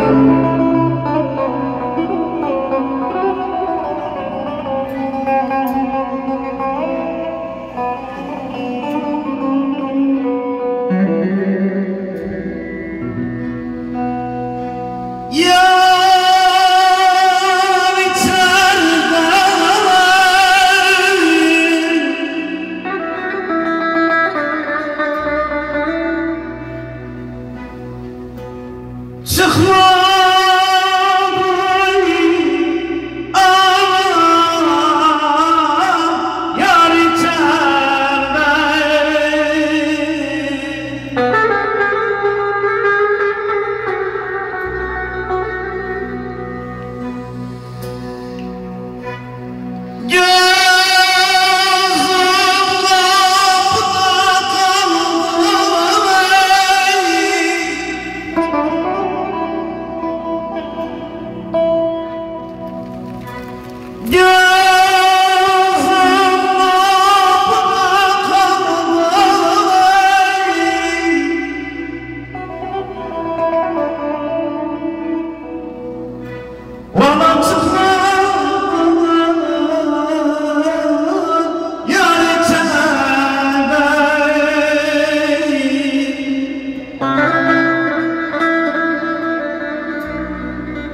Música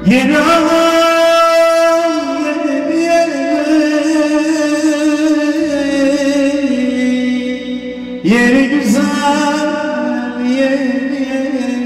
Yeni ağam yeni bir yerime Yeri güzel yeni yerime